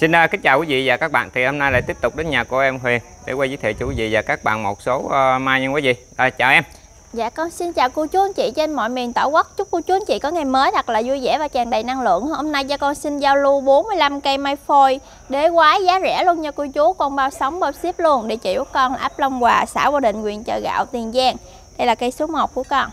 Xin uh, kính chào quý vị và các bạn. Thì hôm nay lại tiếp tục đến nhà của em Huyền để quay giới thiệu cho quý vị và các bạn một số uh, mai nha quý vị. Rồi chào em. Dạ con xin chào cô chú anh chị trên mọi miền tổ quốc. Chúc cô chú anh chị có ngày mới thật là vui vẻ và tràn đầy năng lượng. Hôm nay cho con xin giao lưu 45 cây mai phôi Đế quái giá rẻ luôn nha cô chú. Con bao sống bao ship luôn. Địa chỉ của con ấp Long Hòa, xã Hòa Định, huyện Chợ Gạo, Tiền Giang. Đây là cây số 1 của con.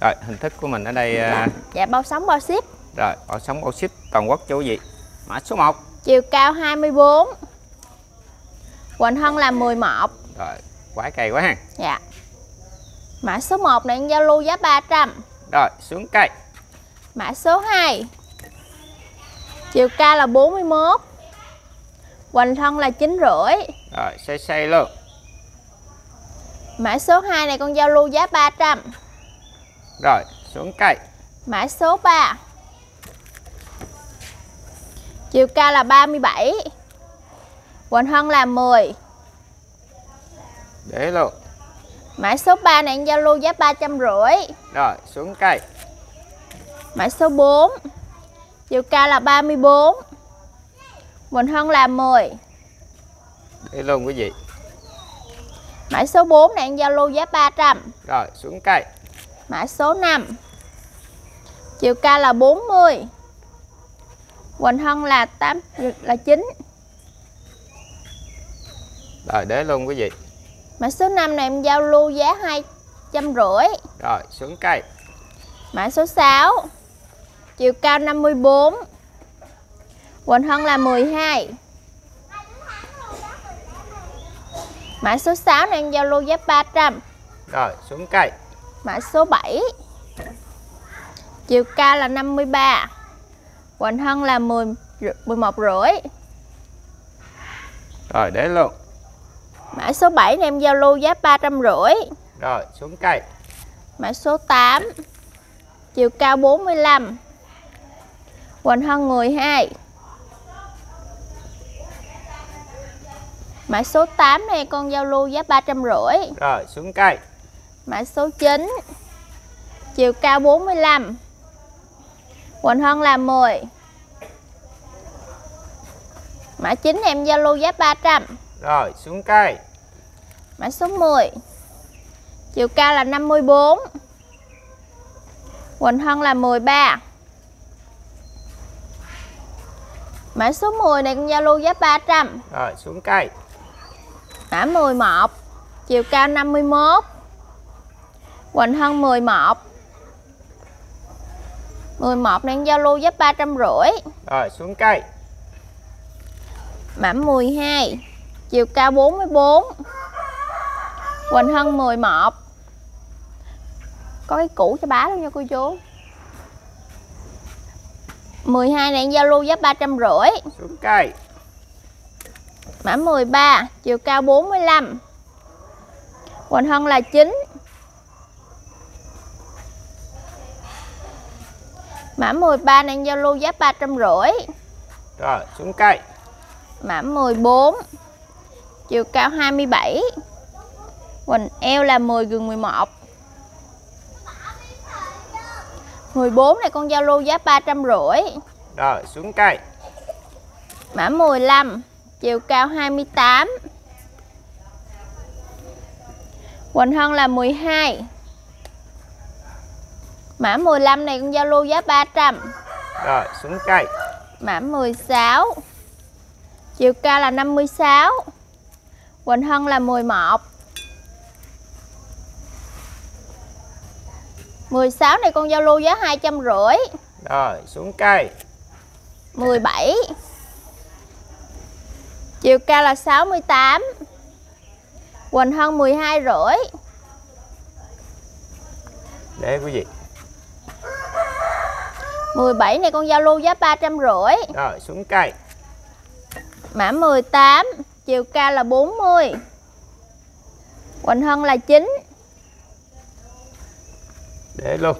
Rồi hình thức của mình ở đây Dạ, dạ bao sống bao ship. Rồi bao sống bao ship toàn quốc quý vị. Mã số 1 Chiều cao 24 Quỳnh thân là 11 Rồi quái cây quá ha. Dạ. Mã số 1 này giao lưu giá 300 Rồi xuống cây. Mã số 2 Chiều cao là 41 Hoành thân là 9 rưỡi. Rồi xây xây luôn. Mã số 2 này con giao lưu giá 300 Rồi xuống cây. Mã số 3 Chiều cao là 37 Hoành thân là 10 Để luôn Mã số 3 này giao lưu giá 350 Rồi xuống cây. Mã số 4 Chiều cao là 34 Hoành thân là 10 Để luôn quý vị Mã số 4 này giao lưu giá 300 Rồi xuống cây. Mã số 5 Chiều cao là 40 Hoành thân là 8 là 9 Rồi để luôn quý vị. Mã số 5 này em giao lưu giá 250 Rồi xuống cây. Mã số 6 Chiều cao 54 Hoành thân là 12 Mã số 6 này em giao lưu giá 300 Rồi xuống cây. Mã số 7 Chiều cao là 53 Hoành thân là 10, 11 rưỡi. Rồi để luôn. Mã số 7 này em giao lưu giá 350 Rồi xuống cây. Mã số 8 Chiều cao 45 Hoành thân 12 Mã số 8 này con giao lưu giá 350 Rồi xuống cây. Mã số 9 Chiều cao 45 Hoành thân là 10 Mã 9 em giao lưu giá 300 Rồi xuống cây. Mã số 10 Chiều cao là 54 Hoành thân là 13 Mã số 10 này con giao lưu giá 300 Rồi xuống cây. Mã 11 Chiều cao 51 Hoành thân 11 11 này giao lưu giá 350 Rồi xuống cây. Mã 12 Chiều cao 44 Hoành thân 11 Có cái cũ cho bá luôn nha cô chú. 12 này giao lưu giá 350 xuống cây. Mã 13 Chiều cao 45 Hoành thân là 9 Mã 13 này giao lưu giá 350 Rồi xuống cây. Mã 14 Chiều cao 27 Hoành eo là 10 gần 11 14 này con giao lưu giá 350 Rồi xuống cây. Mã 15 Chiều cao 28 Hoành thân là 12 Mã 15 này con giao lưu giá 300 Rồi xuống cây. Mã 16 Chiều cao là 56 Hoành thân là 11 16 này con giao lưu giá 250 Rồi xuống cây. 17 Chiều cao là 68 Hoành thân 12 rưỡi. Để quý vị 17 này con lưu giá 350 Rồi xuống cây. Mã 18 Chiều cao là 40 Hoành thân là 9 Để luôn.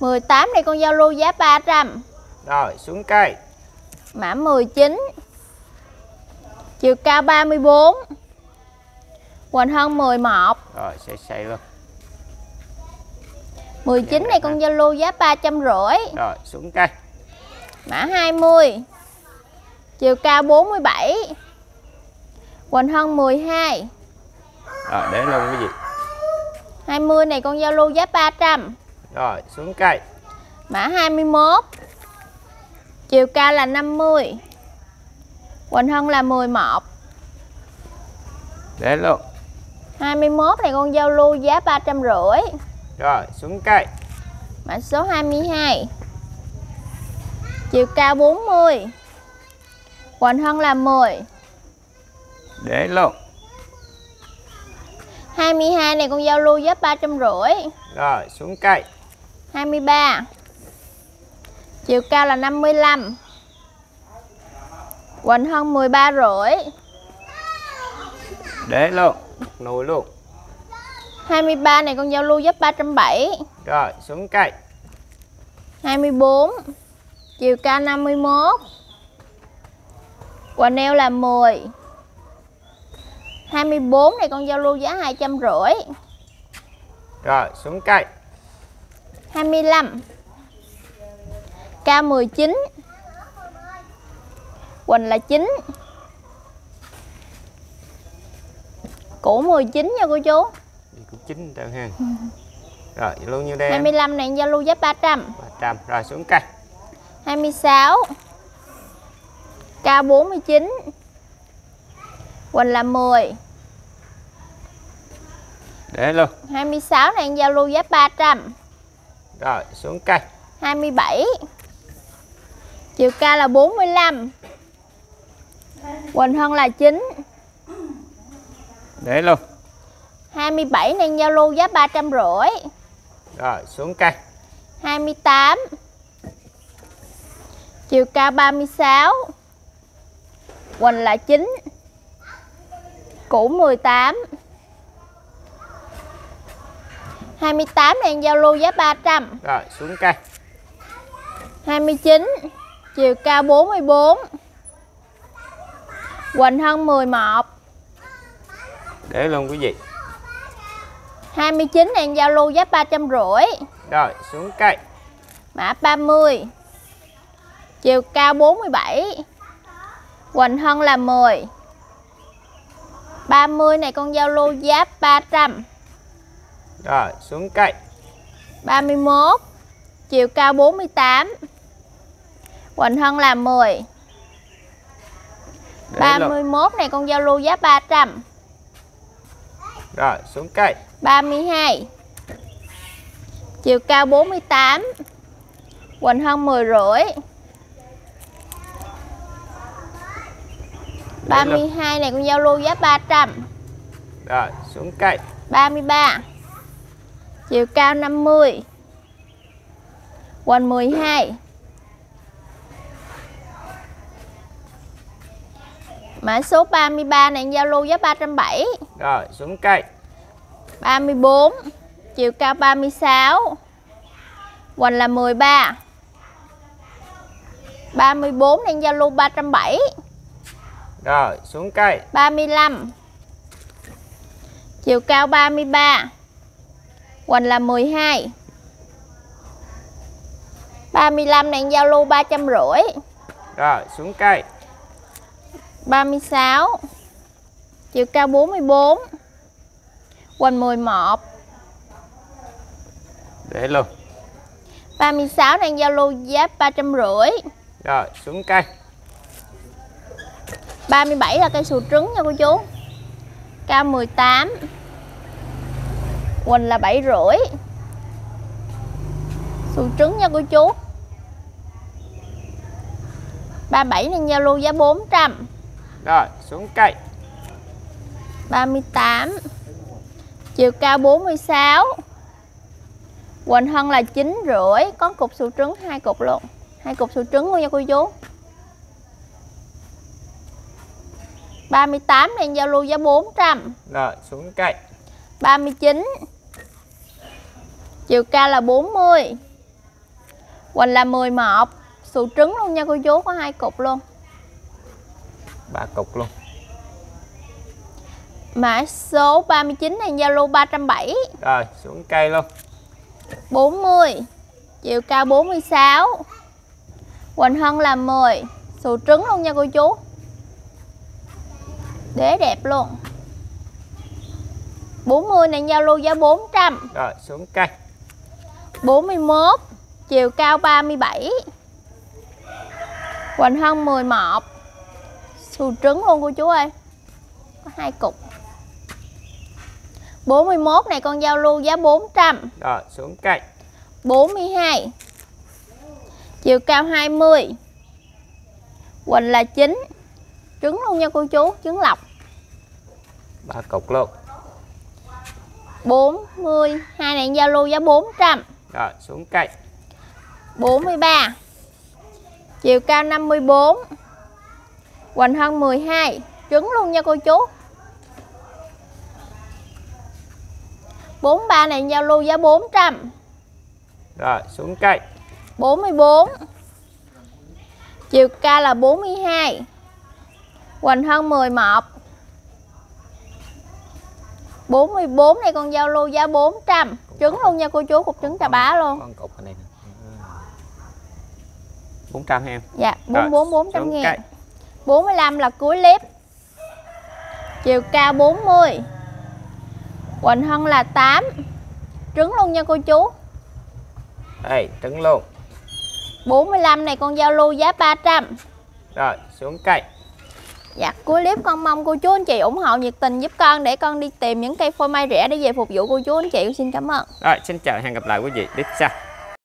18 này con lưu giá 300 Rồi xuống cây. Mã 19 Chiều cao 34 Hoành thân 11 Rồi xây xây luôn 19 này con Zalo giá 350 Rồi xuống cây. Mã 20 Chiều cao 47 Quỳnh Hân 12 Rồi để luôn quý vị 20 này con giao lưu giá 300 Rồi xuống cây. Mã 21 Chiều cao là 50 Quỳnh Hân là 11 Để luôn. 21 này con giao lưu giá 350 Rồi xuống cây. Mã số 22 Chiều cao 40 Quỳnh Hân là 10 Để luôn. 22 này con giao lưu giá 350 Rồi xuống cây. 23 Chiều cao là 55 Quỳnh Hân 13 rưỡi. Để luôn. Nùi luôn 23 này con giao lưu giá 370 Rồi xuống cây. 24 Chiều cao 51 Quà neo là 10 24 này con giao lưu giá 250 Rồi xuống cây. 25 Cao 19 Quỳnh là 9 Củ 19 nha cô chú chín đâu ha Rồi luôn như đen? 25 này giao lưu giá 300 300 Rồi xuống cây. 26 Cao 49 Quỳnh là 10 Để luôn 26 này giao lưu giá 300 Rồi xuống cây. 27 Chiều cao là 45 Quỳnh Hân là 9 Để luôn 27 này giao lưu giá 350 Rồi xuống cây. 28 Chiều cao 36 Quỳnh là 9 Củ 18 28 này giao lưu giá 300 Rồi xuống cây. 29 Chiều cao 44 Quỳnh Hân 11 Để luôn quý vị 29 này giao lưu giá 350 Rồi xuống cây. Mã 30 Chiều cao 47 Quỳnh Hân là 10 30 này con giao lưu giá 300 Rồi xuống cây. 31 Chiều cao 48 Quỳnh Hân là 10 Để luôn 31 này con giao lưu giá 300 Rồi xuống cây. 32 Chiều cao 48 Quỳnh Hân 10 rưỡi. Để luôn 32 này con giao lưu giá 300 Rồi xuống cây. 33 Chiều cao 50 Quỳnh 12 Mã số 33 này giao lưu giá 370 Rồi xuống cây. 34 Chiều cao 36 Quỳnh là 13 34 đang giao lưu 370 Rồi xuống cây. 35 Chiều cao 33 Quỳnh là 12 35 đang giao lưu 350 Rồi xuống cây. 36 Chiều cao 44 Quỳnh 11 Để luôn. 36 đang giao lưu giá 350 Rồi xuống cây. 37 là cây sù trứng nha cô chú. Cao 18 Quỳnh là 7 rưỡi. Sù trứng nha cô chú. 37 nên giao lưu giá 400 Rồi xuống cây 38 Chiều cao 46 Quỳnh Hân là 9 rưỡi Có cục sù trứng hai cục luôn hai cục sù trứng luôn nha cô chú. 38 này giao lưu giá 400 Rồi xuống cây 39 Chiều cao là 40 Quỳnh là 11 Sù trứng luôn nha cô chú Có hai cục luôn. Ba cục luôn Mã số 39 này giao lưu 370 Rồi xuống cây luôn. 40 Chiều cao 46 Quỳnh Hân là 10 Xù trứng luôn nha cô chú. Đế đẹp luôn. 40 này giao lưu giá 400 Rồi xuống cây. 41 Chiều cao 37 Hoành thân 11 Xù trứng luôn cô chú ơi. Có hai cục 41 này con giao lưu giá 400 Rồi xuống cây 42 Chiều cao 20 Hoành là 9 Trứng luôn nha cô chú Trứng lọc. Ba cục luôn. 40 Hai này giao lưu giá 400 Rồi xuống cây 43 Chiều cao 54 Hoành thân 12 Trứng luôn nha cô chú 43 này giao lưu giá 400 Rồi xuống cây 44 Chiều cao là 42 Hoành thân 11 44 này con giao lưu giá 400 Trứng luôn nha cô chú Cục trứng trà bá luôn. Con cục ở đây nè. 400 em Dạ Rồi, 44 400 xuống ngàn. cây 45 là cuối clip. Chiều cao 40 Hoành thân là 8 Trứng luôn nha cô chú. Đây trứng luôn. 45 này con giao lưu giá 300 Rồi xuống cây. Dạ cuối clip con mong cô chú anh chị ủng hộ nhiệt tình giúp con Để con đi tìm những cây phôi mai rẻ để về phục vụ cô chú anh chị. Xin cảm ơn. Rồi xin chào hẹn gặp lại quý vị. Tiếp sau